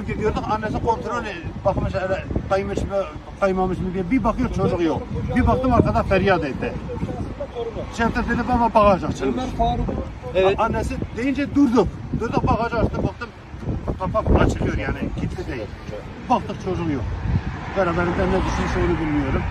gidiyorduk annesi kontrol et- bakmış hele kaymış mı kaymamış mı diye bir bakıyor çocuk yok. Bir baktım arkada feryat etti. Şevket dedi baba bagaj açılmış. Ömer Faruk. Evet. Annesi deyince durduk. Durduk bagajı açtı baktım kapak açılıyor yani kilitli değil. Baktık çocuk yok. Beraberinde ne düşünmüş onu bilmiyorum.